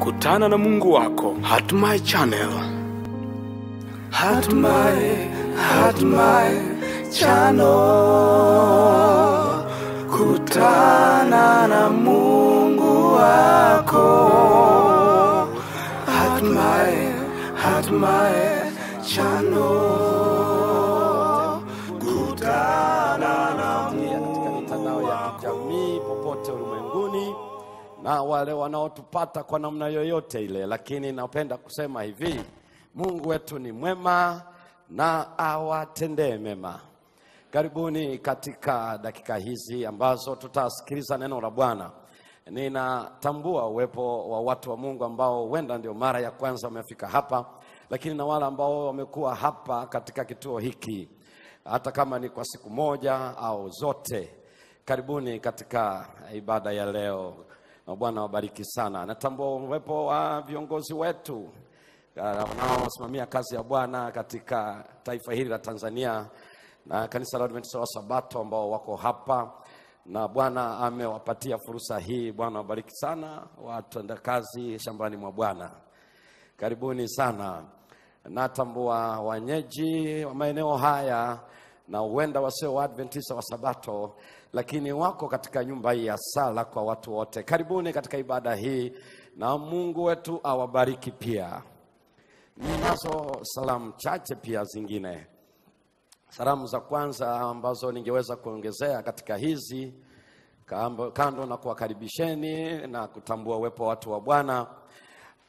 Kutana na Mungu wako. Hatimaye Channel. Hatimaye, hatimaye Channel. Kutana na Mungu wako. Hatimaye, hatimaye Channel. Na wale wanaotupata kwa namna yoyote ile, lakini napenda kusema hivi, Mungu wetu ni mwema na awatendee mema. Karibuni katika dakika hizi ambazo tutasikiliza neno la Bwana. Ninatambua uwepo wa watu wa Mungu ambao huenda ndio mara ya kwanza wamefika hapa, lakini na wale ambao wamekuwa hapa katika kituo hiki hata kama ni kwa siku moja au zote. Karibuni katika ibada ya leo, na Bwana wabariki sana. Natambua uwepo wa viongozi wetu uh, wanaosimamia kazi ya Bwana katika taifa hili la Tanzania na kanisa la Adventista wa Sabato ambao wako hapa na Bwana amewapatia fursa hii. Bwana wabariki sana watenda kazi shambani mwa Bwana. Karibuni sana. Natambua wenyeji wa maeneo haya na huenda wasio Waadventista wa Sabato, lakini wako katika nyumba hii ya sala kwa watu wote. Karibuni katika ibada hii, na Mungu wetu awabariki pia. Ninazo salamu chache pia zingine. Salamu za kwanza ambazo ningeweza kuongezea katika hizi kando na kuwakaribisheni na kutambua uwepo wa watu wa Bwana,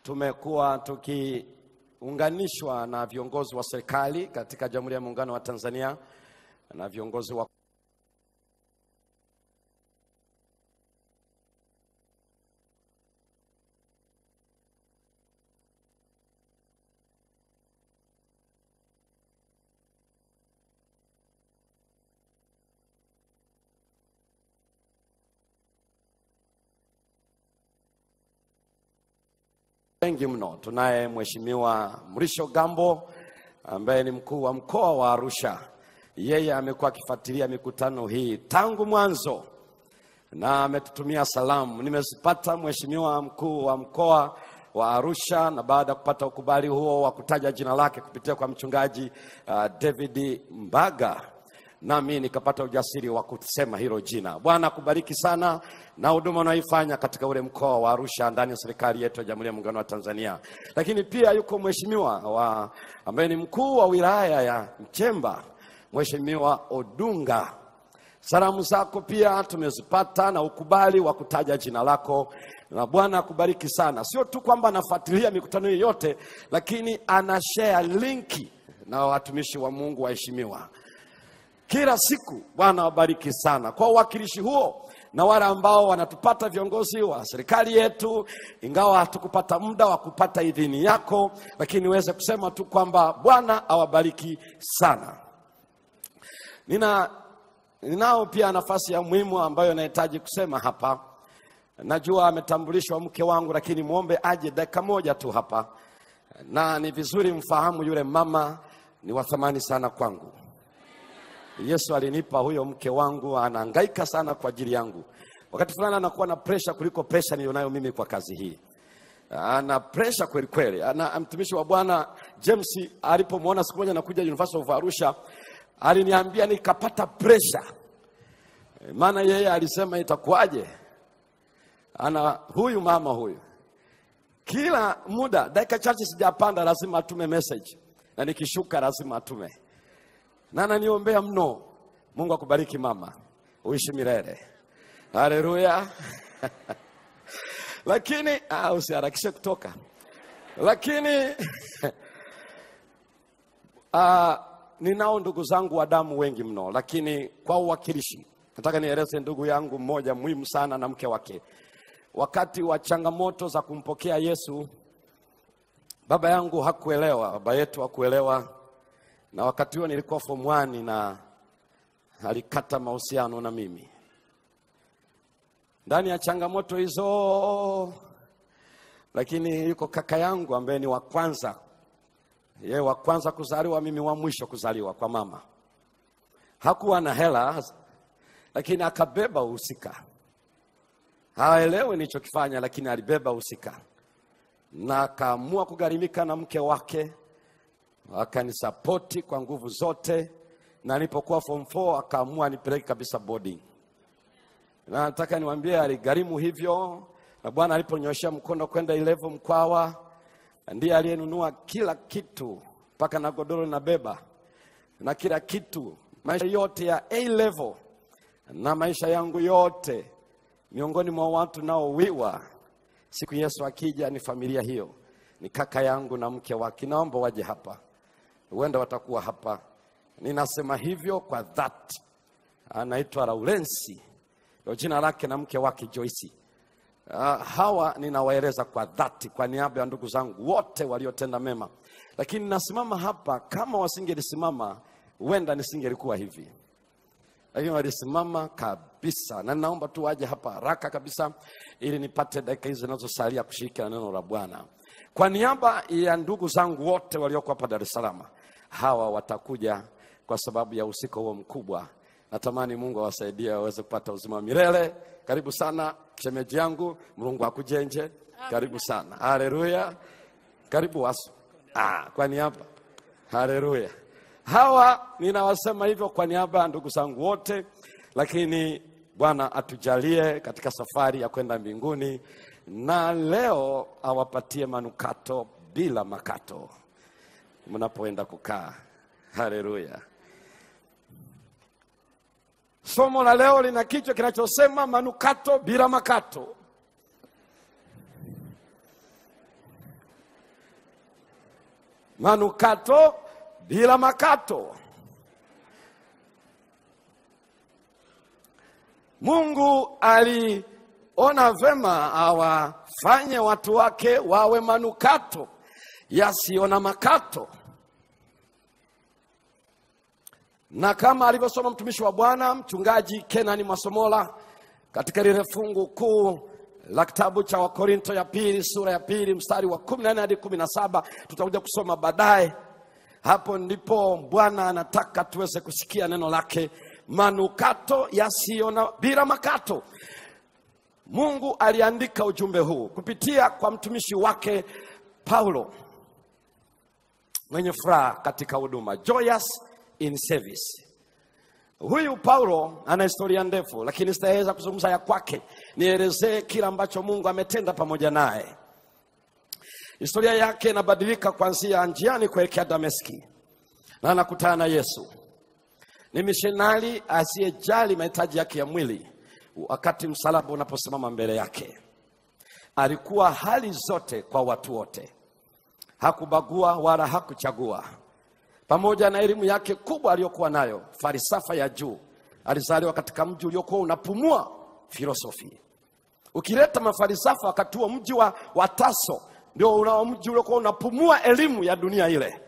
tumekuwa tukiunganishwa na viongozi wa serikali katika Jamhuri ya Muungano wa Tanzania na viongozi wa wengi mno. Tunaye Mheshimiwa Mrisho Gambo ambaye ni mkuu wa mkoa wa Arusha. Yeye amekuwa akifuatilia mikutano hii tangu mwanzo na ametutumia salamu. Nimezipata Mheshimiwa mkuu wa mkoa wa Arusha, na baada ya kupata ukubali huo wa kutaja jina lake kupitia kwa mchungaji uh, David Mbaga nami nikapata ujasiri wa kusema hilo jina. Bwana akubariki sana na huduma unaoifanya katika ule mkoa wa Arusha ndani ya serikali yetu ya Jamhuri ya Muungano wa Tanzania. Lakini pia yuko mheshimiwa wa ambaye ni mkuu wa wilaya ya Mchemba, Mheshimiwa Odunga. Salamu zako pia tumezipata na ukubali wa kutaja jina lako, na Bwana akubariki sana. Sio tu kwamba anafuatilia mikutano hii yote, lakini ana share linki na watumishi wa Mungu waheshimiwa kila siku. Bwana wabariki sana kwa uwakilishi huo na wale ambao wanatupata viongozi wa serikali yetu, ingawa hatukupata muda wa kupata idhini yako, lakini niweze kusema tu kwamba Bwana awabariki sana. Nina ninao pia nafasi ya muhimu ambayo nahitaji kusema hapa. Najua ametambulishwa mke wangu, lakini muombe aje dakika moja tu hapa, na ni vizuri mfahamu yule mama ni wa thamani sana kwangu. Yesu alinipa huyo mke wangu, anahangaika sana kwa ajili yangu. Wakati fulani anakuwa na presha kuliko presha nilionayo mimi kwa kazi hii. Ana presha kweli kweli. Ana mtumishi wa Bwana James alipomwona siku moja nakuja University of Arusha, aliniambia nikapata presha, maana yeye alisema itakuwaje, ana huyu mama huyu kila muda, dakika chache sijapanda, lazima atume message, na nikishuka lazima atume na ananiombea mno. Mungu akubariki mama, uishi milele. Haleluya. Lakini ah, usiharakishe kutoka. Lakini ah, ninao ndugu zangu wa damu wengi mno, lakini kwa uwakilishi nataka nieleze ndugu yangu mmoja muhimu sana na mke wake. Wakati wa changamoto za kumpokea Yesu, baba yangu hakuelewa, baba yetu hakuelewa na wakati huo nilikuwa form 1 na alikata mahusiano na mimi. Ndani ya changamoto hizo, lakini yuko kaka yangu ambaye ni wa kwanza, yeye wa kwanza kuzaliwa, mimi wa mwisho kuzaliwa kwa mama. Hakuwa na hela, lakini akabeba uhusika. Haelewi nilichokifanya, lakini alibeba uhusika. na akaamua kugharimika na mke wake, akanisapoti kwa nguvu zote, na nilipokuwa form 4 akaamua nipeleke kabisa boarding na nataka niwaambie aligharimu hivyo, na Bwana aliponyoshea mkono kwenda Ilevo Mkwawa, ndiye aliyenunua kila kitu mpaka na godoro linabeba na kila kitu, maisha yote ya A level na maisha yangu yote, miongoni mwa watu naowiwa siku Yesu akija ni familia hiyo, ni kaka yangu na mke wake. Naomba waje hapa, huenda watakuwa hapa. Ninasema hivyo kwa dhati. Anaitwa Laurensi ndio jina lake na mke wake Joyce. Uh, hawa ninawaeleza kwa dhati kwa niaba ya ndugu zangu wote waliotenda mema, lakini nasimama hapa, kama wasingelisimama huenda nisingelikuwa hivi, lakini walisimama kabisa, na ninaomba tu waje hapa haraka kabisa, ili nipate dakika hizi zinazosalia kushiriki na neno la Bwana kwa niaba ya ndugu zangu wote walioko hapa Dar es. Hawa watakuja kwa sababu ya usiko huo mkubwa Natamani Mungu awasaidie waweze kupata uzima wa milele. Karibu sana shemeji yangu, Mungu akujenje. Karibu sana, haleluya. Karibu wasu. Ah, kwa niaba, haleluya. Hawa ninawasema hivyo kwa niaba ya ndugu zangu wote, lakini Bwana atujalie katika safari ya kwenda mbinguni, na leo awapatie manukato bila makato mnapoenda kukaa. Haleluya. Somo la leo lina kichwa kinachosema manukato bila makato. Manukato bila makato. Mungu aliona vema awafanye watu wake wawe manukato yasiyo na makato na kama alivyosoma mtumishi wa Bwana mchungaji Kenani Mwasomola katika lile fungu kuu la kitabu cha Wakorinto ya pili sura ya pili mstari wa kumi na nne hadi kumi na saba tutakuja kusoma baadaye. Hapo ndipo Bwana anataka tuweze kusikia neno lake, manukato yasiyo na bila makato. Mungu aliandika ujumbe huu kupitia kwa mtumishi wake Paulo mwenye furaha katika huduma, joyous in service. Huyu Paulo ana historia ndefu, lakini sitaweza kuzungumza ya kwake, nielezee kila ambacho Mungu ametenda pamoja naye. Historia yake inabadilika kuanzia njiani kuelekea Dameski, na anakutana na Yesu. Ni mishonari asiyejali mahitaji yake ya mwili wakati msalaba unaposimama mbele yake. Alikuwa hali zote kwa watu wote, hakubagua wala hakuchagua pamoja na elimu yake kubwa aliyokuwa nayo, falsafa ya juu. Alizaliwa katika mji uliokuwa unapumua filosofi. Ukileta mafalsafa wakati huo, mji wa, wa Taso ndio unao mji uliokuwa unapumua elimu ya dunia ile,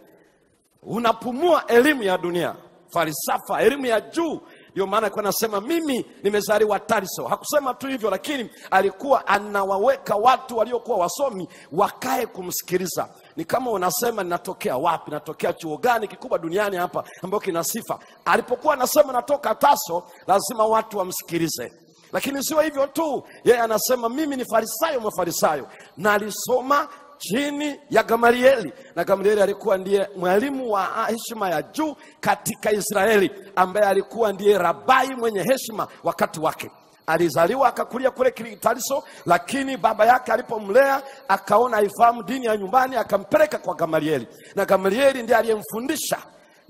unapumua elimu ya dunia, falsafa, elimu ya juu. Ndio maana alikuwa anasema mimi nimezaliwa Tarso. Hakusema tu hivyo, lakini alikuwa anawaweka watu waliokuwa wasomi wakae kumsikiliza. Ni kama unasema ninatokea wapi, natokea chuo gani kikubwa duniani hapa ambayo kina sifa. Alipokuwa anasema natoka Tarso, lazima watu wamsikilize. Lakini sio hivyo tu, yeye anasema mimi ni farisayo, mafarisayo, na alisoma chini ya Gamalieli, na Gamalieli alikuwa ndiye mwalimu wa heshima ya juu katika Israeli, ambaye alikuwa ndiye rabai mwenye heshima wakati wake. Alizaliwa akakulia kule Kiritaliso, lakini baba yake alipomlea akaona haifahamu dini ya nyumbani, akampeleka kwa Gamalieli, na Gamalieli ndiye aliyemfundisha,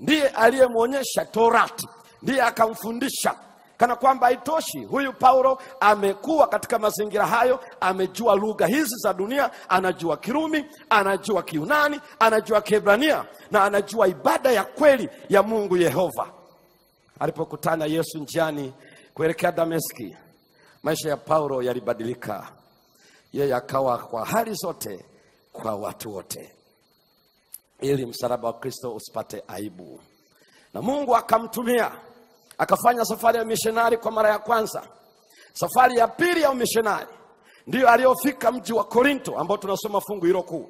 ndiye aliyemwonyesha Torati, ndiye akamfundisha kana kwamba haitoshi, huyu Paulo amekuwa katika mazingira hayo, amejua lugha hizi za dunia, anajua Kirumi, anajua Kiunani, anajua Kiebrania na anajua ibada ya kweli ya Mungu Yehova. Alipokutana Yesu njiani kuelekea Dameski, maisha ya Paulo yalibadilika. Yeye akawa kwa hali zote kwa watu wote, ili msalaba wa Kristo usipate aibu, na Mungu akamtumia akafanya safari ya mishonari kwa mara ya kwanza. Safari ya pili ya umishonari ndiyo aliyofika mji wa Korinto ambao tunasoma fungu hilo kuu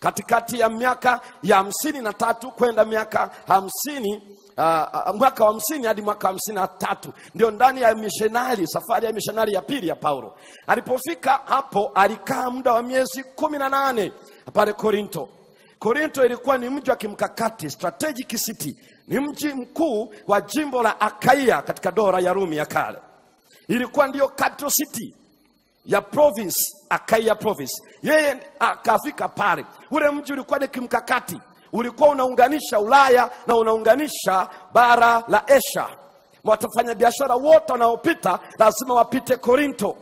katikati ya miaka ya hamsini na tatu kwenda miaka hamsini uh, mwaka wa hamsini hadi mwaka hamsini na tatu. Ndio ndani ya mishonari safari ya mishonari ya pili ya paulo. Alipofika hapo alikaa muda wa miezi kumi na nane pale korinto. Korinto ilikuwa ni mji wa kimkakati strategic city ni mji mkuu wa jimbo la akaia katika dola ya rumi ya kale ilikuwa ndiyo capital city ya province Akaia province. Yeye akafika pale, ule mji ulikuwa ni kimkakati, ulikuwa unaunganisha Ulaya na unaunganisha bara la Asia. Watafanyabiashara wote wanaopita lazima wapite Korinto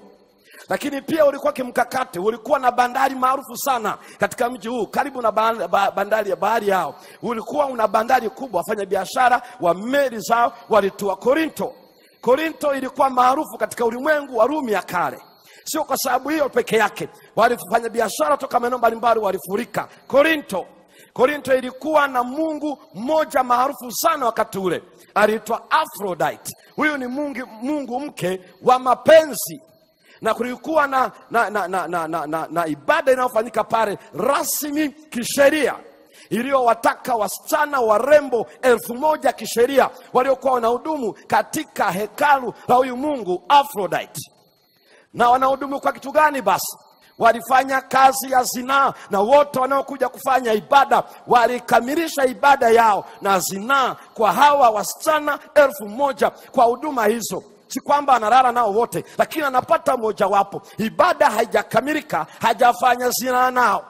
lakini pia ulikuwa kimkakati, ulikuwa na bandari maarufu sana katika mji huu, karibu na ba- ba- bandari ya bahari yao. Ulikuwa una bandari kubwa, wafanyabiashara wa meli zao walitua Korinto. Korinto ilikuwa maarufu katika ulimwengu wa Rumi ya kale. Sio kwa sababu hiyo peke yake, walifanya biashara toka maeneo mbalimbali walifurika Korinto. Korinto ilikuwa na mungu mmoja maarufu sana wakati ule, aliitwa Aphrodite. Huyu ni mungu, mungu mke wa mapenzi na kulikuwa na, na, na, na, na, na, na, na ibada inayofanyika pale rasmi kisheria iliyowataka wasichana warembo elfu moja kisheria waliokuwa wanahudumu katika hekalu la huyu mungu Aphrodite. Na wanahudumu kwa kitu gani basi? Walifanya kazi ya zinaa, na wote wanaokuja kufanya ibada walikamilisha ibada yao na zinaa kwa hawa wasichana elfu moja kwa huduma hizo si kwamba analala nao wote, lakini anapata mojawapo. Ibada haijakamilika, hajafanya zina nao,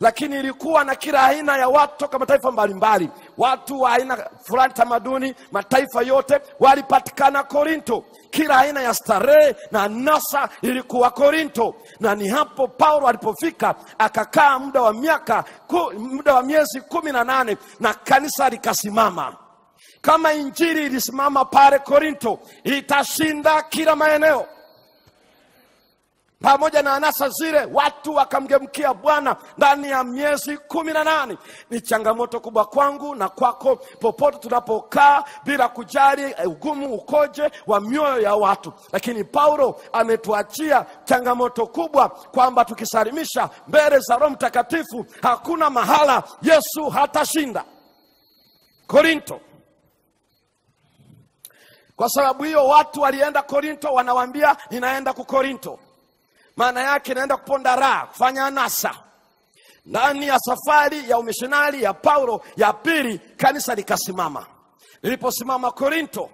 lakini ilikuwa na kila aina ya watu toka mataifa mbalimbali, watu wa aina fulani, tamaduni, mataifa yote walipatikana Korinto. Kila aina ya starehe na nasa ilikuwa Korinto, na ni hapo Paulo alipofika akakaa muda wa miaka muda wa miezi kumi na nane na kanisa likasimama kama injili ilisimama pale Korinto, itashinda kila maeneo. Pamoja na anasa zile, watu wakamgemkia Bwana ndani ya miezi kumi na nane. Ni changamoto kubwa kwangu na kwako, popote tunapokaa, bila kujali eh, ugumu ukoje wa mioyo ya watu. Lakini Paulo ametuachia changamoto kubwa kwamba tukisalimisha mbele za Roho Mtakatifu, hakuna mahala Yesu hatashinda. Korinto. Kwa sababu hiyo watu walienda Korinto, wanawambia ninaenda ku Korinto, maana yake naenda kuponda raha, kufanya anasa. Ndani ya safari ya umishonari ya Paulo ya pili, kanisa likasimama. Liliposimama Korinto,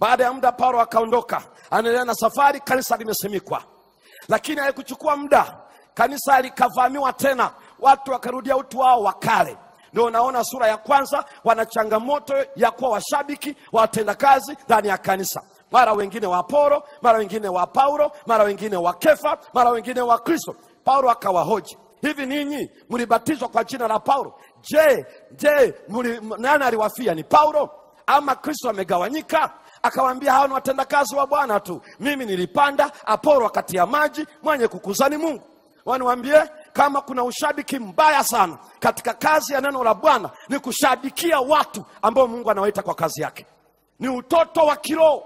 baada ya muda Paulo akaondoka, anaendelea na safari, kanisa limesimikwa. Lakini haikuchukua muda, kanisa likavamiwa tena, watu wakarudia utu wao wa kale ndio unaona sura ya kwanza wana changamoto ya kuwa washabiki wa watendakazi ndani ya kanisa mara wengine wa Apolo, mara wengine wa Paulo, mara wengine wa Kefa, mara wengine wa Kristo. Paulo akawahoji, hivi ninyi mlibatizwa kwa jina la Paulo? Je, je nani aliwafia? Ni Paulo ama Kristo amegawanyika? Akawaambia hao ni watendakazi wa Bwana tu, mimi nilipanda, Apolo akatia maji, mwenye kukuzani Mungu. Waniwambie kama kuna ushabiki mbaya sana katika kazi ya neno la Bwana ni kushabikia watu ambao Mungu anawaita kwa kazi yake. Ni utoto wa kiroho,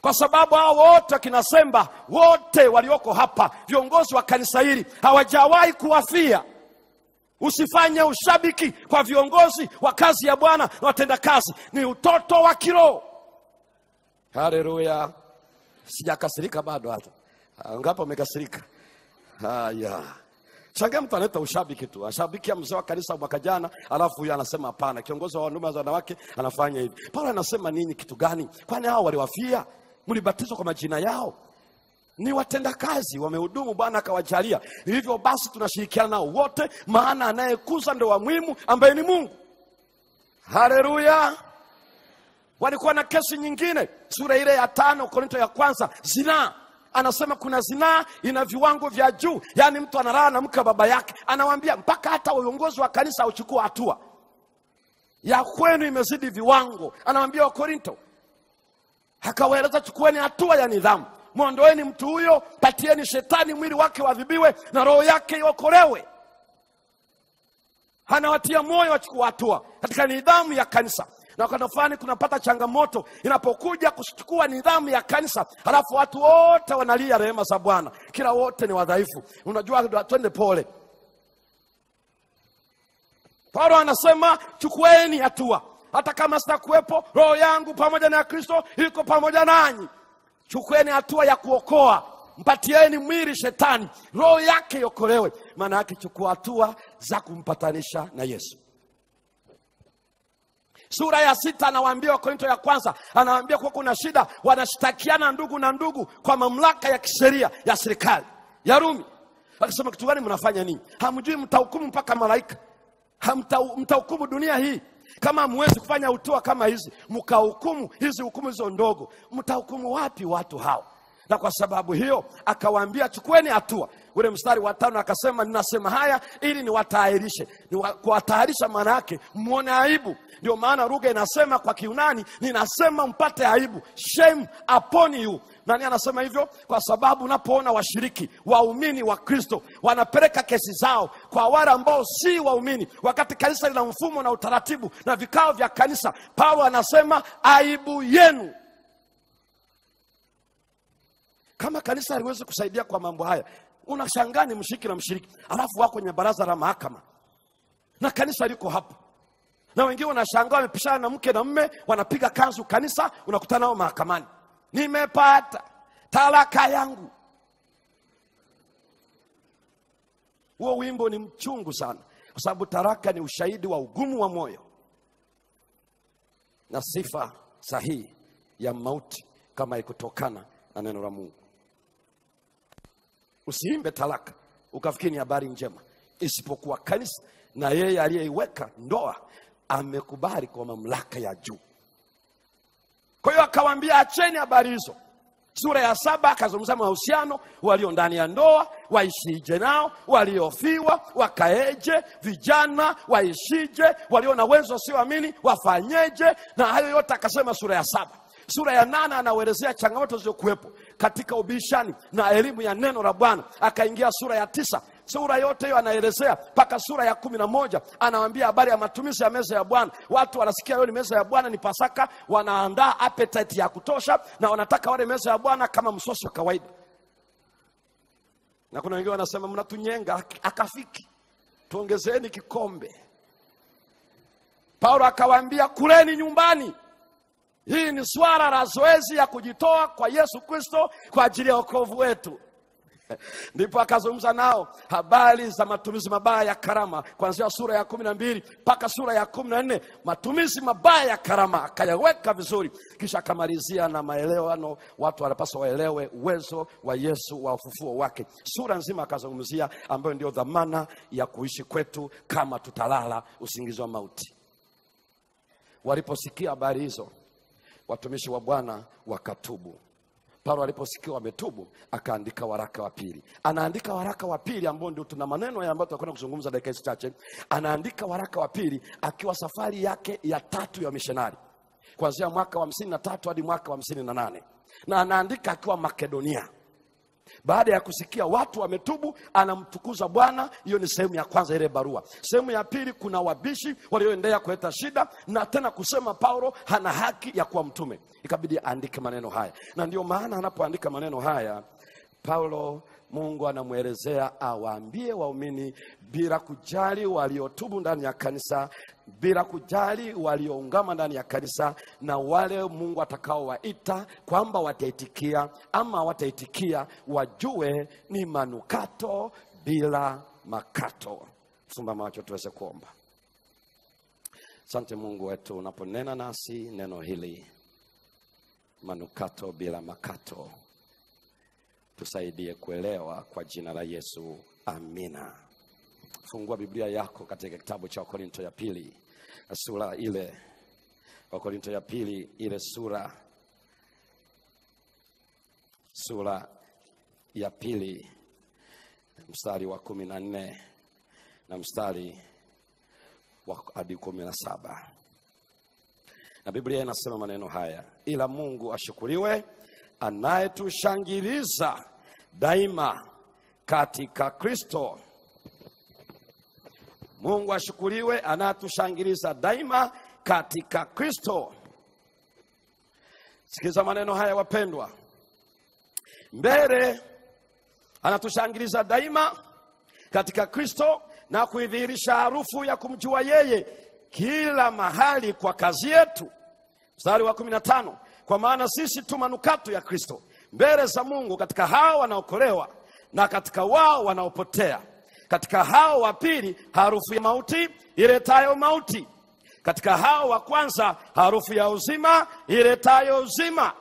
kwa sababu hao wote akina Semba wote walioko hapa, viongozi wa kanisa hili hawajawahi kuwafia. Usifanye ushabiki kwa viongozi wa kazi ya Bwana na watenda kazi, ni utoto wa kiroho. Haleluya! Sijakasirika bado hata ngapo wamekasirika? Haya, Changia mtu analeta ushabiki tu, ashabikia mzee wa kanisa mwaka jana, alafu huyu anasema hapana, kiongozi wa wanaume na wanawake anafanya hivi. Paulo anasema nini? Kitu gani? Kwani hao waliwafia? Mlibatizwa kwa majina yao? Ni watendakazi, wamehudumu, Bwana akawajalia. Hivyo basi tunashirikiana nao wote, maana anayekuza ndo wa muhimu, ambaye ni Mungu. Haleluya! Walikuwa na kesi nyingine, sura ile ya tano Korinto ya kwanza, zinaa anasema kuna zinaa ina viwango vya juu, yaani mtu analala na mke wa baba yake, anawambia mpaka hata uongozi wa kanisa auchukua hatua. Ya kwenu imezidi viwango. Anawambia Wakorinto, akawaeleza chukueni hatua ya nidhamu, mwondoeni mtu huyo, patieni shetani mwili wake wadhibiwe na roho yake iokolewe. Anawatia moyo wachukua hatua katika nidhamu ya kanisa na wakati fulani kunapata changamoto inapokuja kuchukua nidhamu ya kanisa, halafu watu wote wanalia rehema za Bwana. kila wote ni wadhaifu. Unajua, twende pole. Paulo anasema chukueni hatua, hata kama sitakuwepo, roho yangu pamoja na Kristo iko pamoja nanyi. Chukueni hatua ya kuokoa, mpatieni mwili shetani, roho yake iokolewe. Maana yake chukua hatua za kumpatanisha na Yesu. Sura ya sita anawaambia Wakorinto ya kwanza, anawaambia kuwa kuna shida, wanashtakiana ndugu na ndugu kwa mamlaka ya kisheria ya serikali ya Rumi. Akasema kitu gani mnafanya nini? Hamjui mtahukumu mpaka malaika mtahukumu dunia hii kama hamwezi kufanya hatua kama hizi mkahukumu hizi hukumu hizo ndogo mtahukumu wapi watu hao na kwa sababu hiyo akawaambia chukueni hatua ule mstari wa tano akasema ninasema haya ili niwatayarishe. Niwa- kuwatayarisha maana yake mwone aibu. Ndio maana lugha inasema kwa kiunani ninasema mpate aibu. Shame upon you. Nani anasema hivyo? Kwa sababu unapoona washiriki waumini wa kristo wanapeleka kesi zao kwa wale ambao si waumini. Wakati kanisa lina mfumo na utaratibu na vikao vya kanisa paulo anasema aibu yenu. Kama kanisa haliwezi kusaidia kwa mambo haya unashangaa ni mshiriki na mshiriki. Alafu wako kwenye baraza la mahakama. Na kanisa liko hapo. Na wengine wanashangaa wamepishana na mke na mme wanapiga kanzu kanisa unakutana nao mahakamani. Nimepata talaka yangu. Huo wimbo ni mchungu sana. Kwa sababu talaka ni ushahidi wa ugumu wa moyo. Na sifa sahihi ya mauti kama ikutokana na neno la mungu usiimbe talaka ukafikiri ni habari njema. Isipokuwa kanisa na yeye aliyeiweka ndoa amekubali kwa mamlaka ya juu. Kwa hiyo akawaambia acheni habari hizo. Sura ya saba akazungumza mahusiano walio ndani ya ndoa waishije nao waliofiwa wakaeje vijana waishije walio na wenzo wasioamini wafanyeje? Na hayo yote akasema sura ya saba. Sura ya nane anawelezea changamoto zilizokuwepo katika ubishani na elimu ya neno la bwana. Akaingia sura ya tisa. Sura yote hiyo anaelezea mpaka sura ya kumi na moja. Anawambia habari ya matumizi ya meza ya bwana. Watu wanasikia leo ni meza ya bwana ni pasaka. Wanaandaa appetite ya kutosha na wanataka wale meza ya bwana kama msosi wa kawaida. Na kuna wengine wanasema mnatunyenga akafiki. Tuongezeni kikombe. Paulo akawaambia kuleni nyumbani hii ni swala la zoezi ya kujitoa kwa yesu kristo kwa ajili ya wokovu wetu. Ndipo akazungumza nao habari za matumizi mabaya ya karama kuanzia sura ya kumi na mbili mpaka sura ya kumi na nne. Matumizi mabaya ya karama akayaweka vizuri. Kisha akamalizia na maelewano watu wanapaswa waelewe uwezo wa yesu wa ufufuo wake. Sura nzima akazungumzia ambayo ndio dhamana ya kuishi kwetu kama tutalala usingizi wa mauti. Waliposikia habari hizo watumishi wa bwana wakatubu. Paulo aliposikia wametubu akaandika waraka wa pili. Anaandika waraka wa pili ambao ndio tuna maneno haya ambayo tutakwenda kuzungumza dakika hizi chache. Anaandika waraka wa pili akiwa safari yake ya tatu ya mishonari kuanzia mwaka wa hamsini na tatu hadi mwaka wa hamsini na nane. Na anaandika akiwa makedonia baada ya kusikia watu wametubu anamtukuza bwana. Hiyo ni sehemu ya kwanza ile barua. Sehemu ya pili kuna wabishi walioendelea kuleta shida na tena kusema paulo hana haki ya kuwa mtume. Ikabidi aandike maneno haya. Na ndio maana anapoandika maneno haya paulo mungu anamwelezea awaambie waumini bila kujali waliotubu ndani ya kanisa bila kujali walioungama ndani ya kanisa na wale mungu atakaowaita kwamba wataitikia ama wataitikia wajue ni manukato bila makato. Fumba macho tuweze kuomba. Asante mungu wetu unaponena nasi neno hili. Manukato bila makato. Tusaidie kuelewa kwa jina la yesu. Amina fungua biblia yako katika kitabu cha wakorinto ya pili sura ile wakorinto ya pili ile sura sura ya pili mstari wa kumi na nne na mstari wa hadi kumi na saba. Na biblia inasema maneno haya ila mungu ashukuriwe anayetushangiliza daima katika kristo mungu ashukuriwe anatushangiliza daima katika kristo sikiliza maneno haya wapendwa mbele Anatushangiliza daima katika Kristo na kuidhihirisha harufu ya kumjua yeye kila mahali kwa kazi yetu. Mstari wa kumi na tano, kwa maana sisi tu manukato ya Kristo mbele za Mungu katika hao wanaokolewa na katika wao wanaopotea. Katika hao wa pili harufu ya mauti iletayo mauti, katika hao wa kwanza harufu ya uzima iletayo uzima.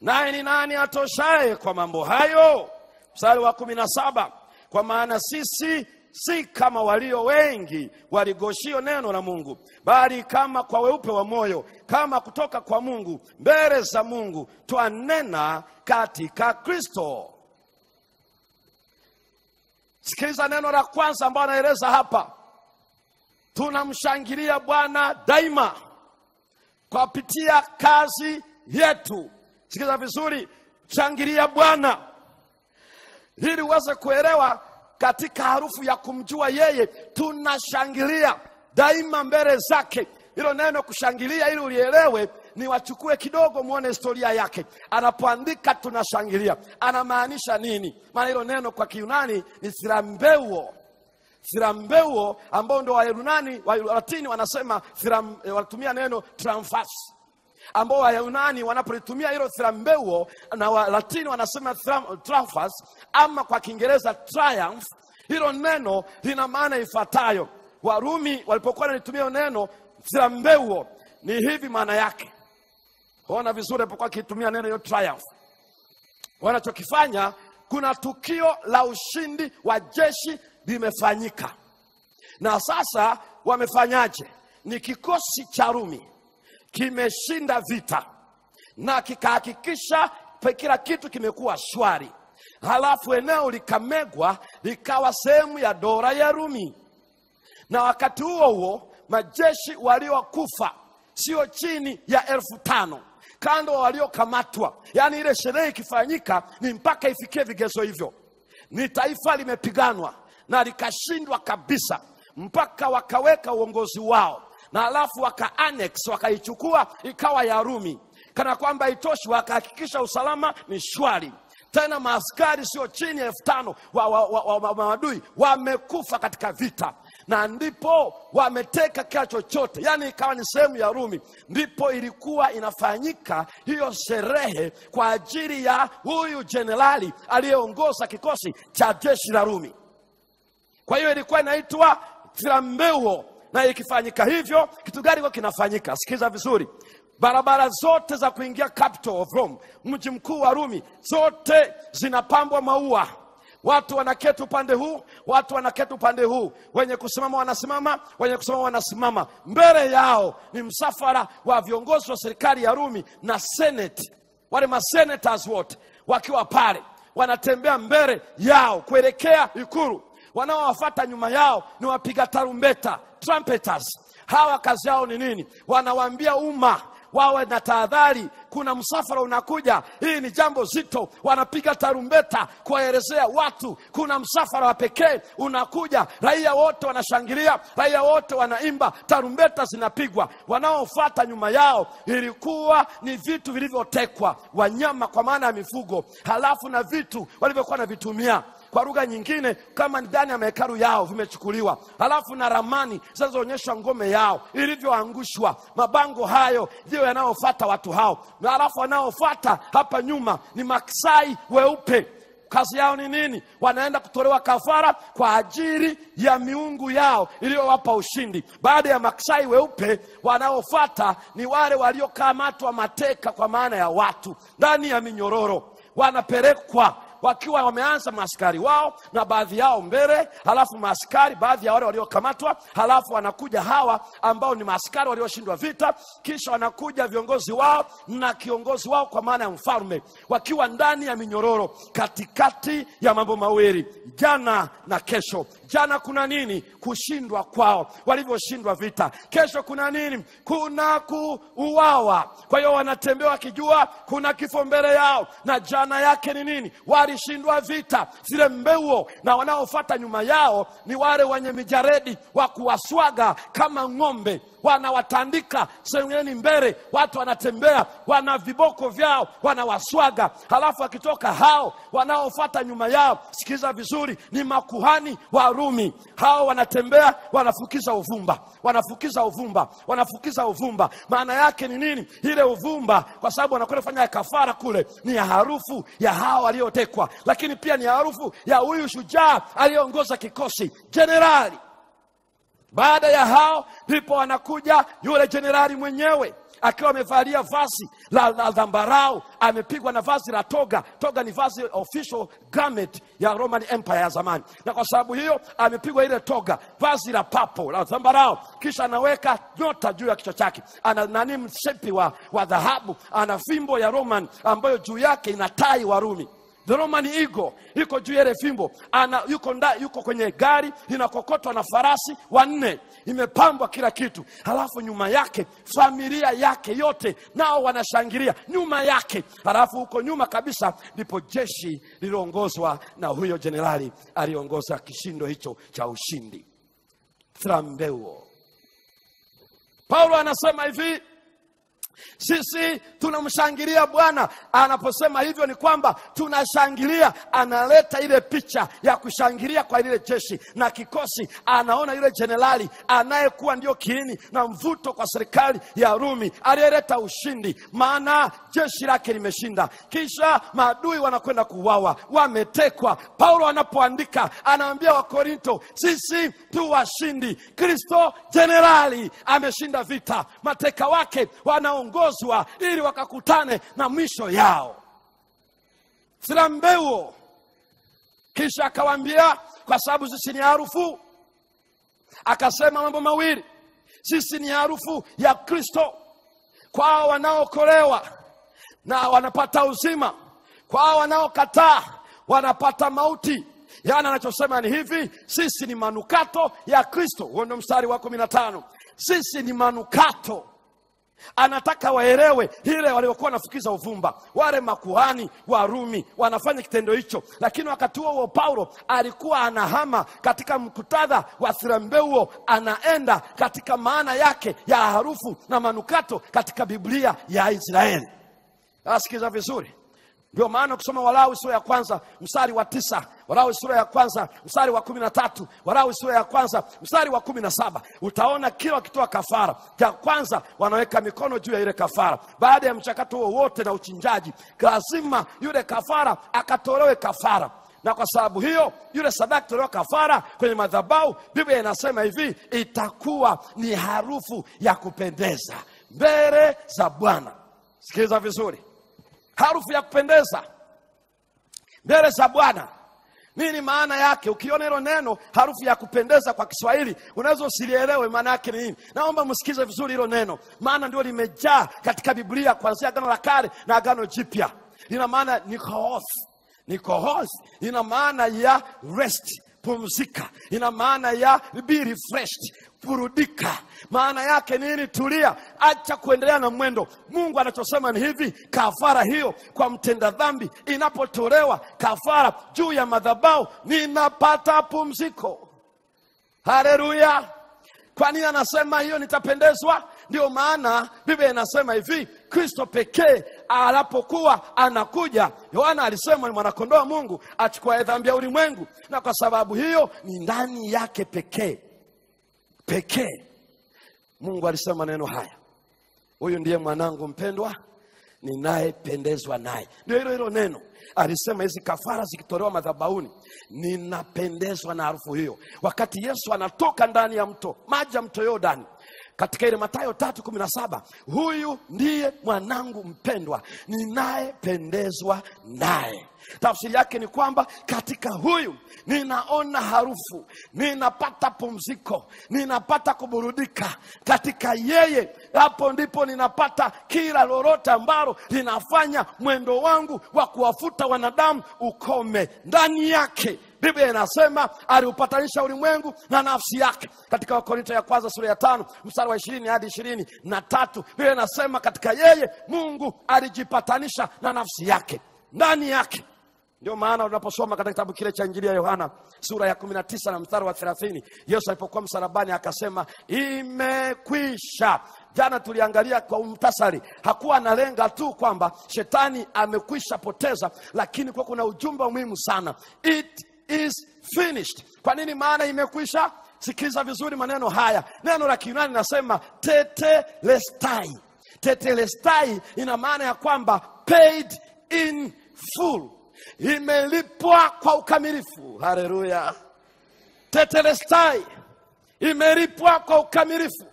Naye ni nani atoshaye kwa mambo hayo? Mstari wa kumi na saba, kwa maana sisi si kama walio wengi waligoshio neno la Mungu, bali kama kwa weupe wa moyo, kama kutoka kwa Mungu, mbele za Mungu twanena katika Kristo. Sikiliza neno la kwanza ambayo anaeleza hapa, tunamshangilia Bwana daima kwa kupitia kazi yetu. Sikiliza vizuri, shangilia Bwana ili uweze kuelewa katika harufu ya kumjua yeye, tunashangilia daima mbele zake. Hilo neno kushangilia, ili ulielewe, ni wachukue kidogo, muone historia yake. Anapoandika tunashangilia, anamaanisha nini? Maana hilo neno kwa kiunani ni sirambeuo sirambeuo ambao ndo Wayunani Walatini wanasema siram, e, wanatumia neno tramfas ambao Wayunani wanapolitumia hilo sirambeuo na Walatini wanasema tramfas ama kwa Kiingereza triumph. Hilo neno lina maana ifuatayo. Warumi walipokuwa wanalitumia neno sirambeuo, ni hivi maana yake. Ona vizuri, alipokuwa akitumia neno hiyo triumph, wanachokifanya kuna tukio la ushindi wa jeshi limefanyika, na sasa wamefanyaje? Ni kikosi cha Rumi kimeshinda vita na kikahakikisha kila kitu kimekuwa shwari, halafu eneo likamegwa likawa sehemu ya dola ya Rumi. Na wakati huo huo majeshi waliokufa sio chini ya elfu tano kando wa waliokamatwa. Yaani ile sherehe ikifanyika ni mpaka ifikie vigezo hivyo. Ni taifa limepiganwa na likashindwa kabisa, mpaka wakaweka uongozi wao na alafu waka annex wakaichukua ikawa ya Rumi, kana kwamba itoshi, wakahakikisha usalama ni shwari. Tena maaskari sio chini ya elfu tano wa, wa, wa, wa, wa maadui wamekufa katika vita, na ndipo wameteka kila chochote, yaani ikawa ni sehemu ya Rumi. Ndipo ilikuwa inafanyika hiyo sherehe kwa ajili ya huyu jenerali aliyeongoza kikosi cha jeshi la Rumi. Kwa hiyo ilikuwa inaitwa thirambeuo na ikifanyika hivyo, kitu gani kwa kinafanyika? Sikiza vizuri, barabara zote za kuingia capital of Rome, mji mkuu wa Rumi, zote zinapambwa maua. Watu wanaketi upande huu, watu wanaketi upande huu, wenye kusimama wanasimama, wenye kusimama wanasimama. Mbele yao ni msafara wa viongozi wa serikali ya Rumi na senate, wale masenators wote wakiwa pale wanatembea mbele yao kuelekea ikulu. Wanaowafata nyuma yao ni wapiga tarumbeta trumpeters. Hawa kazi yao ni nini? Wanawaambia umma wawe na tahadhari, kuna msafara unakuja, hii ni jambo zito. Wanapiga tarumbeta kuwaelezea watu kuna msafara wa pekee unakuja. Raia wote wanashangilia, raia wote wanaimba, tarumbeta zinapigwa. Wanaofata nyuma yao ilikuwa ni vitu vilivyotekwa, wanyama kwa maana ya mifugo, halafu na vitu walivyokuwa navitumia kwa lugha nyingine kama ndani ya mahekalu yao vimechukuliwa, halafu na ramani zinazoonyesha ngome yao ilivyoangushwa. Mabango hayo ndiyo yanayofata watu hao, na halafu wanaofata hapa nyuma ni maksai weupe. Kazi yao ni nini? Wanaenda kutolewa kafara kwa ajili ya miungu yao iliyowapa ushindi. Baada ya maksai weupe, wanaofata ni wale waliokamatwa mateka, kwa maana ya watu ndani ya minyororo, wanapelekwa wakiwa wameanza maaskari wao na baadhi yao mbele, halafu maaskari baadhi ya wale waliokamatwa, halafu wanakuja hawa ambao ni maaskari walioshindwa vita, kisha wanakuja viongozi wao na kiongozi wao kwa maana ya mfalme, wakiwa ndani ya minyororo, katikati ya mambo mawili, jana na kesho. Jana kuna nini? Kushindwa kwao, walivyoshindwa vita. Kesho kuna nini? Kuna kuuawa. Kwa hiyo wanatembea wakijua kuna kifo mbele yao, na jana yake ni nini? Walishindwa vita, zile mbeuo, na wanaofata nyuma yao ni wale wenye mijaredi wa kuwaswaga kama ng'ombe wanawatandika sengeni mbele, watu wanatembea, wana viboko vyao, wanawaswaga. Halafu akitoka hao wanaofata nyuma yao, sikiliza vizuri, ni makuhani wa Rumi. Hao wanatembea, wanafukiza uvumba, wanafukiza uvumba, wanafukiza uvumba. Maana yake ni nini? Ile uvumba, kwa sababu wanakwenda kufanya kafara kule, ni ya harufu ya hao waliotekwa, lakini pia ni harufu ya huyu shujaa aliyeongoza kikosi, jenerali. Baada ya hao ndipo anakuja yule jenerali mwenyewe akiwa amevalia vazi la, la dhambarau, amepigwa na vazi la toga. Toga ni vazi official garment ya Roman Empire ya zamani, na kwa sababu hiyo amepigwa ile toga, vazi la papo la dhambarau, kisha anaweka nyota juu ya kichwa chake, ana nani, msepi wa, wa dhahabu, ana fimbo ya Roman ambayo juu yake ina tai Warumi The Roman eagle iko juu ile fimbo ana, yuko, nda, yuko kwenye gari linakokotwa na farasi wanne, imepambwa kila kitu. Halafu nyuma yake familia yake yote nao wanashangilia nyuma yake. Halafu huko nyuma kabisa ndipo jeshi lililoongozwa na huyo jenerali aliongoza kishindo hicho cha ushindi, Thambeuo. Paulo anasema hivi sisi tunamshangilia Bwana. Anaposema hivyo ni kwamba tunashangilia, analeta ile picha ya kushangilia kwa lile jeshi na kikosi. Anaona yule jenerali anayekuwa ndio kiini na mvuto kwa serikali ya Rumi, aliyeleta ushindi, maana jeshi lake limeshinda, kisha maadui wanakwenda kuuawa, wametekwa. Paulo anapoandika anaambia Wakorinto, sisi tu washindi. Kristo jenerali ameshinda vita, mateka wake wanaongozwa ili wakakutane na mwisho yao. Thilambeuo kisha akawaambia, kwa sababu sisi ni harufu, akasema mambo mawili, sisi ni harufu ya Kristo kwao wanaokolewa na wanapata uzima, kwao wanaokataa wanapata mauti. Yaani anachosema ni hivi, sisi ni manukato ya Kristo. Huo ndio mstari wa kumi na tano. Sisi ni manukato anataka waelewe ile waliokuwa wanafukiza uvumba, wale makuhani wa Rumi wanafanya kitendo hicho, lakini wakati huo huo Paulo alikuwa anahama katika mkutadha wa Thirambeuo, anaenda katika maana yake ya harufu na manukato katika Biblia ya Israeli. Asikiza vizuri. Ndio maana ukisoma Walawi sura ya kwanza mstari wa tisa. Walawi sura ya kwanza mstari wa kumi na tatu Walawi sura ya kwanza mstari wa kumi na saba utaona kila wakitoa kafara. Ya kwanza wanaweka mikono juu ya ile kafara. Baada ya mchakato huo wote na uchinjaji, lazima yule kafara akatolewe kafara. Na kwa sababu hiyo yule sadaka tolewa kafara kwenye madhabahu, Biblia inasema hivi, itakuwa ni harufu ya kupendeza mbele za Bwana. Sikiliza vizuri, harufu ya kupendeza mbele za Bwana. Nini maana yake? Ukiona hilo neno harufu ya kupendeza kwa Kiswahili unaweza usilielewe maana yake ni nini. Naomba msikize vizuri hilo neno, maana ndio limejaa katika Biblia kuanzia Agano la Kale na Agano Jipya. Lina maana nikohos, nikohos ina maana ya rest, pumzika, ina maana ya be refreshed burudika. Maana yake nini? Tulia, acha kuendelea na mwendo. Mungu anachosema ni hivi, kafara hiyo kwa mtenda dhambi inapotolewa kafara juu ya madhabahu, ninapata pumziko. Haleluya! Kwa nini anasema hiyo nitapendezwa? Ndio maana Biblia inasema hivi, Kristo pekee anapokuwa anakuja, Yohana alisema ni mwanakondoo wa Mungu achukuaye dhambi ya ulimwengu, na kwa sababu hiyo ni ndani yake pekee pekee Mungu alisema maneno haya, huyu ndiye mwanangu mpendwa ninayependezwa naye. Ndio hilo hilo neno alisema, hizi kafara zikitolewa madhabahuni, ninapendezwa na harufu hiyo. Wakati Yesu anatoka ndani ya mto, maji ya mto Yordani, katika ile Mathayo tatu kumi na saba huyu ndiye mwanangu mpendwa ninayependezwa naye. Tafsiri yake ni kwamba katika huyu ninaona harufu, ninapata pumziko, ninapata kuburudika katika yeye. Hapo ndipo ninapata kila lolote ambalo linafanya mwendo wangu wa kuwafuta wanadamu ukome ndani yake. Biblia inasema aliupatanisha ulimwengu na nafsi yake, katika Wakorinto ya kwanza sura ya tano mstari wa ishirini hadi ishirini na tatu Biblia inasema katika yeye Mungu alijipatanisha na nafsi yake, ndani yake Ndio maana unaposoma katika kitabu kile cha Injili ya Yohana sura ya 19 na mstari wa 30, Yesu alipokuwa msalabani akasema imekwisha. Jana tuliangalia kwa umtasari, hakuwa analenga tu kwamba shetani amekwisha poteza, lakini kwa kuna ujumbe muhimu sana, it is finished. Kwa nini maana imekwisha? Sikiliza vizuri maneno haya, neno la Kiunani nasema tetelestai. Tetelestai ina maana ya kwamba paid in full, imelipwa kwa ukamilifu. Haleluya! Tetelestai imelipwa kwa ukamilifu.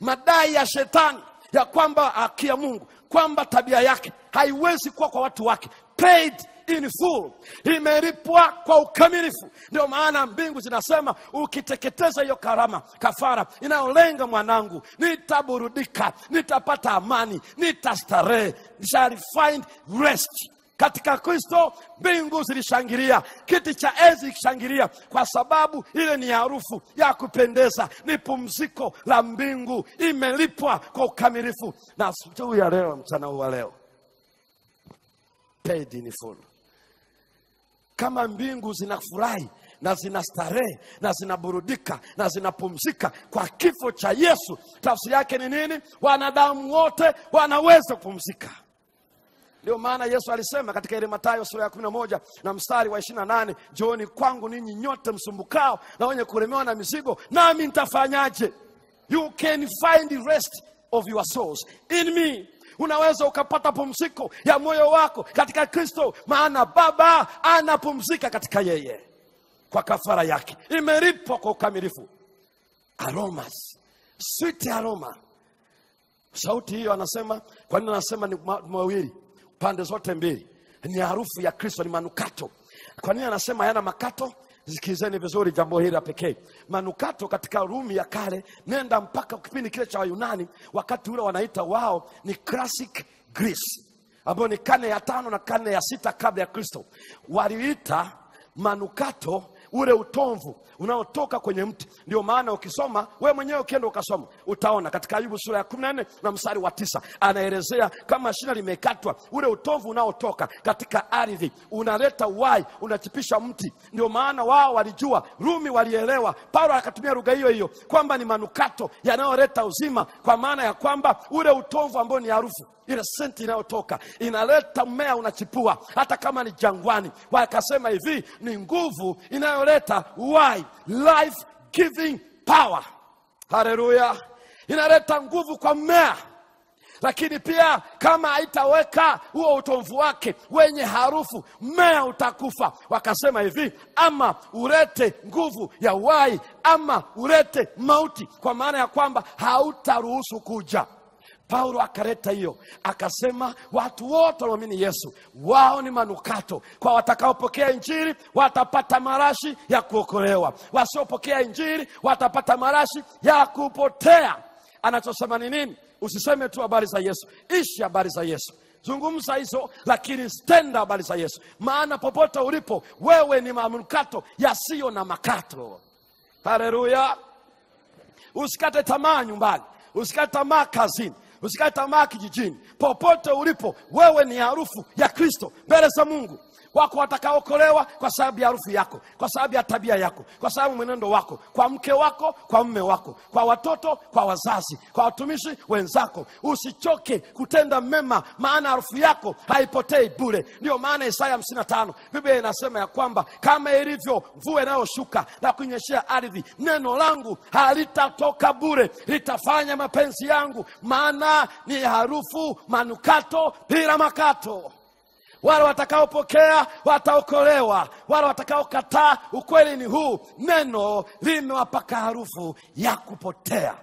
Madai ya shetani ya kwamba akia Mungu, kwamba tabia yake haiwezi kuwa kwa watu wake, paid in full, imelipwa kwa ukamilifu. Ndio maana mbingu zinasema ukiteketeza hiyo karama, kafara inayolenga mwanangu, nitaburudika, nitapata amani, nitastarehe, shall find rest katika Kristo. Mbingu zilishangilia, kiti cha enzi kishangilia, kwa sababu ile ni harufu ya kupendeza, ni pumziko la mbingu, imelipwa kwa ukamilifu. Na asubuhi ya leo, mchana huu wa leo, paid in full kama mbingu zinafurahi na zinastarehe na zinaburudika na zinapumzika kwa kifo cha Yesu, tafsiri yake ni nini? Wanadamu wote wanaweza kupumzika. Ndio maana Yesu alisema katika ile Mathayo sura ya kumi na moja na mstari wa ishirini na nane njooni kwangu ninyi nyote msumbukao na wenye kulemewa na mizigo, nami nitafanyaje? You can find rest of your souls in me unaweza ukapata pumziko ya moyo wako katika Kristo, maana Baba anapumzika katika yeye kwa kafara yake, imelipwa kwa ukamilifu. Aromas, sweet aroma. Sauti hiyo anasema, kwa nini anasema ni mawili pande zote mbili? Ni harufu ya Kristo, ni manukato. Kwa nini anasema hayana makato? Sikilizeni vizuri jambo hili la pekee. Manukato katika Rumi ya kale, nenda mpaka kipindi kile cha Wayunani, wakati ule wanaita wao ni classic Greece, ambayo ni karne ya tano na karne ya sita kabla ya Kristo. Waliita manukato ule utomvu unaotoka kwenye mti. Ndio maana ukisoma we mwenyewe, ukienda ukasoma utaona katika Ayubu sura ya kumi na nne na mstari wa tisa anaelezea kama shina limekatwa, ule utovu unaotoka katika ardhi unaleta uhai, unachipisha mti. Ndio maana wao walijua, Rumi walielewa, Paulo akatumia lugha hiyo hiyo kwamba ni manukato yanayoleta uzima, kwa maana ya kwamba ule utovu ambao ni harufu ile senti inayotoka inaleta mmea unachipua, hata kama ni jangwani. Wakasema hivi ni nguvu inayoleta uhai, life giving power. Haleluya, inaleta nguvu kwa mmea lakini pia kama haitaweka huo utomvu wake wenye harufu, mmea utakufa. Wakasema hivi, ama ulete nguvu ya uwai ama ulete mauti, kwa maana ya kwamba hautaruhusu kuja. Paulo akaleta hiyo, akasema watu wote wanaamini Yesu wao ni manukato. Kwa watakaopokea Injili watapata marashi ya kuokolewa, wasiopokea Injili watapata marashi ya kupotea. Anachosema ni nini? Usiseme tu habari za Yesu, ishi habari za Yesu. Zungumza hizo, lakini stenda habari za Yesu, maana popote ulipo wewe ni manukato yasiyo na makato. Haleluya! Usikate tamaa nyumbani, usikate tamaa kazini, usikate tamaa kijijini. Popote ulipo wewe ni harufu ya Kristo mbele za Mungu. Wako watakaokolewa kwa sababu ya harufu yako, kwa sababu ya tabia yako, kwa sababu mwenendo wako, kwa mke wako, kwa mme wako, kwa watoto, kwa wazazi, kwa watumishi wenzako. Usichoke kutenda mema, maana harufu yako haipotei bure. Ndiyo maana Isaya hamsini na tano Biblia inasema ya kwamba kama ilivyo mvua inayoshuka na kunyeshea ardhi, neno langu halitatoka bure, litafanya mapenzi yangu, maana ni harufu manukato bila makato. Wale watakaopokea wataokolewa, wale watakaokataa, ukweli ni huu, neno limewapaka harufu ya kupotea.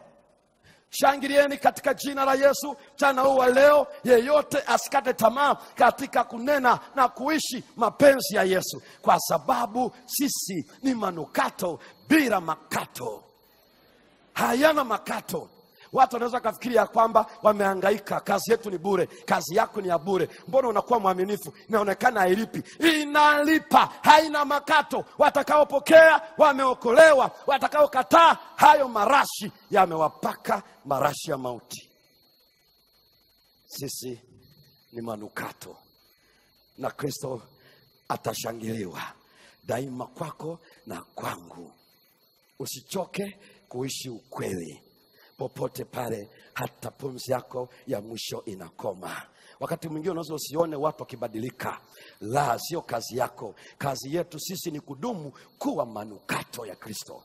Shangilieni katika jina la Yesu mchana huu wa leo. Yeyote asikate tamaa katika kunena na kuishi mapenzi ya Yesu, kwa sababu sisi ni manukato bila makato, hayana makato. Watu wanaweza kafikiri ya kwamba wameangaika kazi yetu ni bure, kazi yako ni ya bure, mbona unakuwa mwaminifu? Inaonekana hailipi. Inalipa, haina makato. Watakaopokea wameokolewa, watakaokataa, hayo marashi yamewapaka marashi ya mauti. Sisi ni manukato, na Kristo atashangiliwa daima kwako na kwangu. Usichoke kuishi ukweli popote pale, hata pumzi yako ya mwisho inakoma. Wakati mwingine unaweza usione watu wakibadilika, la, sio kazi yako. Kazi yetu sisi ni kudumu kuwa manukato ya Kristo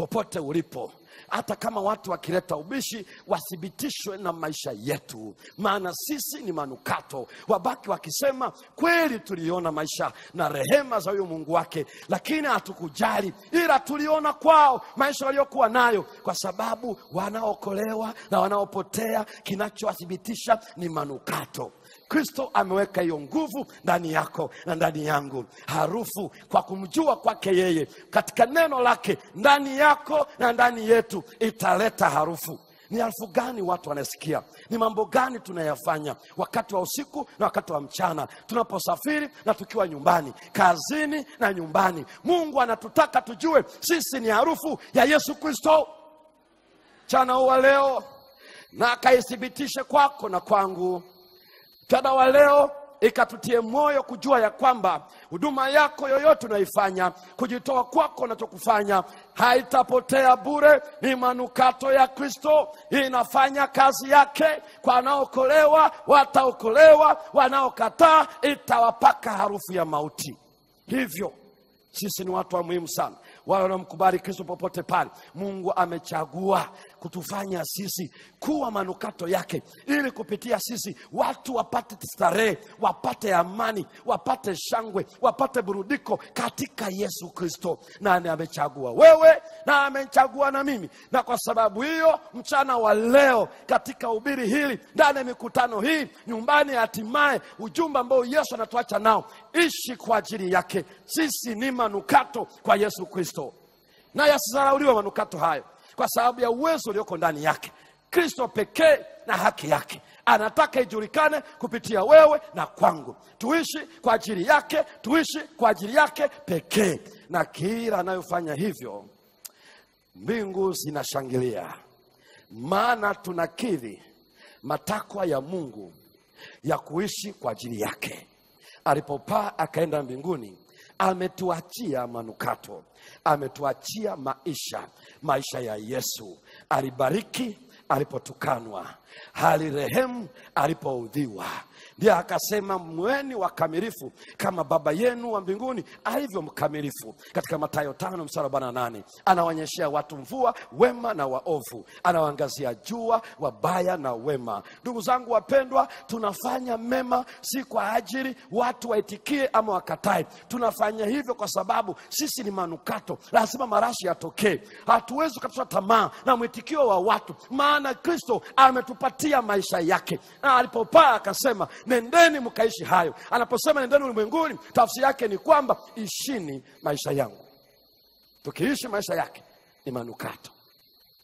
popote ulipo, hata kama watu wakileta ubishi, wathibitishwe na maisha yetu, maana sisi ni manukato. Wabaki wakisema kweli, tuliona maisha na rehema za huyo Mungu wake, lakini hatukujali, ila tuliona kwao maisha waliokuwa nayo, kwa sababu wanaokolewa na wanaopotea, kinachowathibitisha ni manukato. Kristo ameweka hiyo nguvu ndani yako na ndani yangu, harufu kwa kumjua kwake yeye, katika neno lake ndani yako na ndani yetu italeta harufu. Ni harufu gani watu wanasikia? Ni mambo gani tunayafanya wakati wa usiku na wakati wa mchana, tunaposafiri na tukiwa nyumbani, kazini na nyumbani? Mungu anatutaka tujue sisi ni harufu ya Yesu Kristo. Mchana huu wa leo, na akaithibitishe kwako na kwangu mchana wa leo ikatutie moyo kujua ya kwamba huduma yako yoyote unaifanya, kujitoa kwako unachokufanya haitapotea bure. Ni manukato ya Kristo, inafanya kazi yake. Kwa wanaokolewa wataokolewa, wanaokataa itawapaka harufu ya mauti. Hivyo sisi ni watu wa muhimu sana, wale wanaomkubali Kristo popote pale. Mungu amechagua kutufanya sisi kuwa manukato yake, ili kupitia sisi watu wapate starehe, wapate amani, wapate shangwe, wapate burudiko katika Yesu Kristo. Nani amechagua wewe na amechagua na mimi, na kwa sababu hiyo mchana wa leo katika ubiri hili, ndani ya mikutano hii, nyumbani, hatimaye ujumbe ambao Yesu anatuacha nao, ishi kwa ajili yake. Sisi ni manukato kwa Yesu Kristo, na yasidharauliwe manukato hayo kwa sababu ya uwezo ulioko ndani yake. Kristo pekee na haki yake anataka ijulikane kupitia wewe na kwangu. Tuishi kwa ajili yake, tuishi kwa ajili yake pekee, na kila anayofanya hivyo, mbingu zinashangilia, maana tunakidhi matakwa ya Mungu ya kuishi kwa ajili yake. Alipopaa akaenda mbinguni, ametuachia manukato, ametuachia maisha, maisha ya Yesu. Alibariki alipotukanwa, alirehemu alipoudhiwa. Ndiye akasema mweni wakamilifu kama Baba yenu wa mbinguni alivyo mkamilifu. Katika Mathayo tano mstari arobaini na nane anawaonyeshea watu mvua wema na waovu, anawaangazia jua wabaya na wema. Ndugu zangu wapendwa, tunafanya mema si kwa ajili watu waitikie ama wakatae. Tunafanya hivyo kwa sababu sisi ni manukato, lazima marashi yatokee. Hatuwezi kukatishwa tamaa na mwitikio wa watu, maana Kristo ametupatia maisha yake, na alipopaa akasema nendeni mkaishi hayo. Anaposema nendeni ulimwenguni, tafsiri yake ni kwamba ishini maisha yangu. Tukiishi maisha yake ni manukato.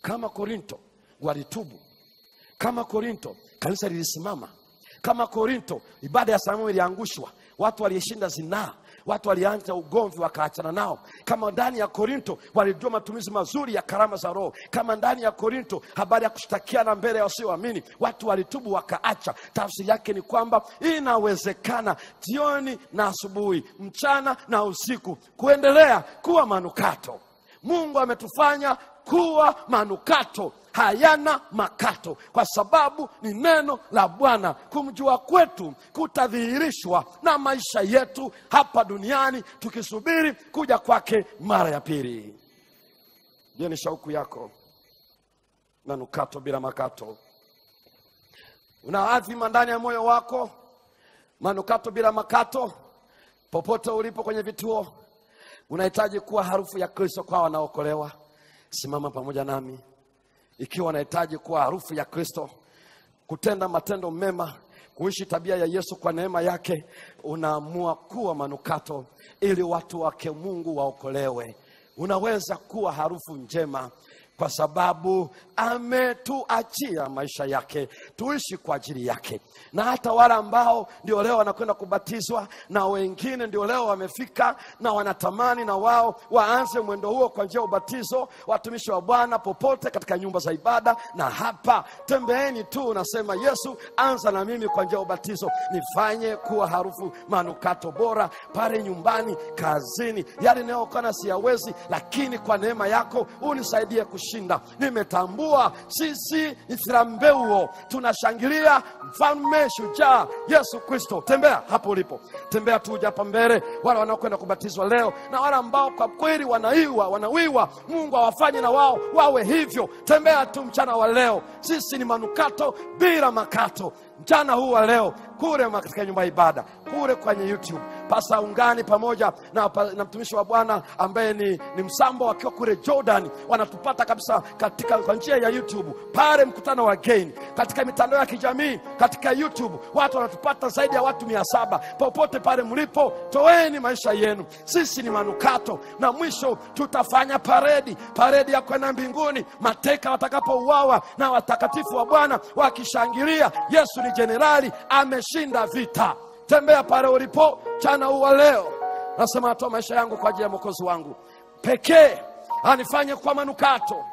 Kama Korinto walitubu, kama Korinto kanisa lilisimama, kama Korinto ibada ya sanamu iliangushwa, watu walieshinda zinaa watu walianza ugomvi wakaachana nao. Kama ndani ya Korinto walijua matumizi mazuri ya karama za Roho, kama ndani ya Korinto habari ya kushtakiana mbele ya wasioamini, watu walitubu wakaacha. Tafsiri yake ni kwamba inawezekana jioni na asubuhi, mchana na usiku, kuendelea kuwa manukato. Mungu ametufanya kuwa manukato hayana makato, kwa sababu ni neno la Bwana. Kumjua kwetu kutadhihirishwa na maisha yetu hapa duniani, tukisubiri kuja kwake mara ya pili. Je, ni shauku yako na nukato bila makato? Una azima ndani ya moyo wako manukato bila makato? Popote ulipo kwenye vituo, unahitaji kuwa harufu ya Kristo kwa wanaokolewa. Simama pamoja nami ikiwa unahitaji kuwa harufu ya Kristo, kutenda matendo mema, kuishi tabia ya Yesu kwa neema yake, unaamua kuwa manukato ili watu wake Mungu waokolewe. Unaweza kuwa harufu njema kwa sababu ametuachia maisha yake tuishi kwa ajili yake. Na hata wale ambao ndio leo wanakwenda kubatizwa na wengine ndio leo wamefika na wanatamani na wao waanze mwendo huo kwa njia ya ubatizo. Watumishi wa bwana popote katika nyumba za ibada na hapa tembeeni tu unasema yesu anza na mimi kwa njia ya ubatizo. Nifanye kuwa harufu manukato bora pale nyumbani kazini yale inayokana siyawezi lakini kwa neema yako unisaidie kushinda nimetambua sisi Isrambeuo tunashangilia mfalme shujaa yesu kristo. Tembea hapo ulipo. Tembea tu hapa mbele. Wale wanaokwenda kubatizwa leo na wale ambao kwa kweli wanaiwa wanawiwa mungu awafanye na wao wawe hivyo. Tembea tu mchana wa leo. Sisi ni manukato bila makato mchana huu wa leo kule katika nyumba ya ibada kule kwenye youtube pasa ungani pamoja na, na mtumishi wa bwana ambaye ni, ni msambo akiwa kule jordan wanatupata kabisa katika kwa njia ya youtube pale mkutano wa gain katika mitandao ya kijamii katika youtube watu wanatupata zaidi ya watu mia saba. Popote pale mlipo toeni maisha yenu. Sisi ni manukato na mwisho tutafanya paredi paredi ya kwenda mbinguni mateka watakapouawa na watakatifu wa bwana wakishangilia yesu ni jenerali ameshinda vita. Tembea pale ulipo chana uwa leo. Nasema natoa maisha yangu kwa ajili ya mwokozi wangu. Pekee anifanye kwa manukato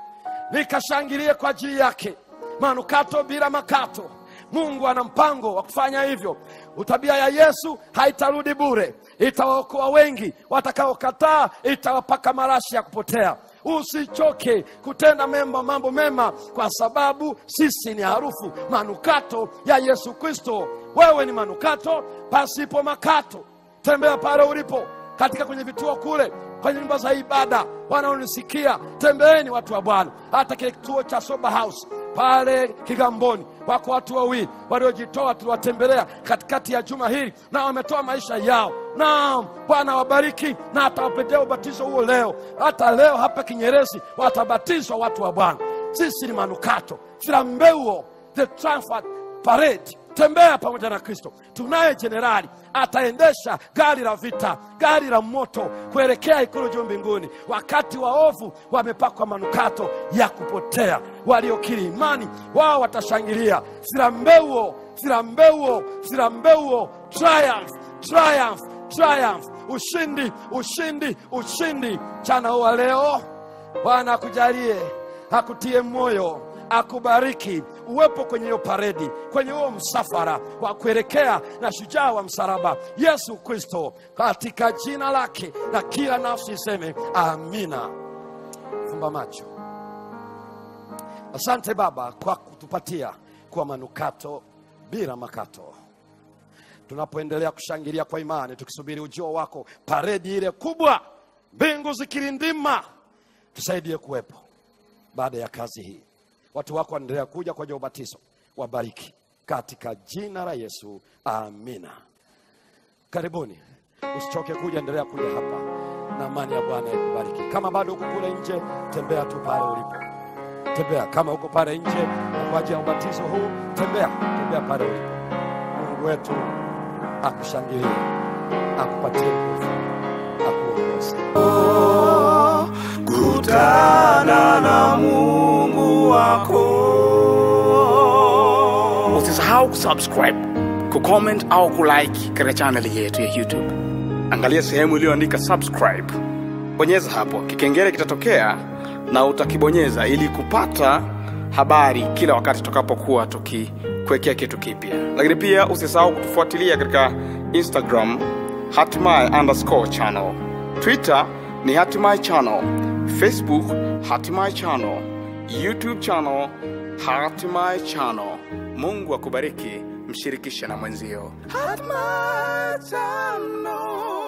nikashangilie kwa ajili yake. Manukato bila makato. Mungu ana mpango wa kufanya hivyo. Tabia ya yesu haitarudi bure. Itawaokoa wengi watakaokataa itawapaka marashi ya kupotea usichoke kutenda mema mambo mema kwa sababu sisi ni harufu manukato ya yesu kristo. Wewe ni manukato pasipo makato. Tembea pale ulipo katika kwenye vituo kule kwenye nyumba za ibada wanaonisikia tembeeni watu wa bwana. Hata kile kituo cha soba house pale kigamboni wako watu wawili waliojitoa tuliwatembelea katikati ya juma hili na wametoa maisha yao naam bwana wabariki na atawapetea ubatizo huo leo. Hata leo hapa kinyerezi watabatizwa watu wa bwana. Sisi ni manukato. Filambeuo the triumphant parade. Tembea pamoja na kristo. Tunaye jenerali ataendesha gari la vita gari la moto kuelekea ikulu juu mbinguni. Wakati waovu wamepakwa manukato ya kupotea. Waliokiri imani wao watashangilia. Filambeuo filambeuo filambeuo triumph triumph triumph. Ushindi ushindi ushindi. Chana huwa leo. Bwana akujalie akutie moyo akubariki. Uwepo kwenye hiyo paredi kwenye huo msafara wa kuelekea na shujaa wa msalaba yesu kristo. Katika jina lake na kila nafsi iseme amina. Fumba macho. Asante baba kwa kutupatia kuwa manukato bila makato tunapoendelea kushangilia kwa imani tukisubiri ujio wako paredi ile kubwa mbingu zikirindima tusaidie kuwepo. Baada ya kazi hii watu wako wanaendelea kuja kwa ajili ya ubatizo. Wabariki katika jina la yesu amina. Karibuni. Usichoke kuja endelea kuja hapa. Na amani ya bwana ikubariki. Kama bado uko kule nje tembea tu pale ulipo. Tembea. Kama uko pale nje na kwa ajili ya ubatizo huu tembea. Tembea pale ulipo. Mungu wetu akushangilie akupatie nguvu akuongoze. Kutana na Mungu wako. usisahau kusubscribe kucomment au kulike katika chaneli yetu ya youtube. Angalia sehemu iliyoandika subscribe. Bonyeza hapo kikengele kitatokea na utakibonyeza ili kupata habari kila wakati tutakapokuwa tukikuwekea kitu kipya. Lakini pia usisahau kutufuatilia katika instagram hatimaye underscore channel. Twitter ni hatimaye channel. Facebook hatimaye channel. Youtube channel hatimaye channel. Mungu akubariki mshirikishe na mwenzio. Hatimaye Channel.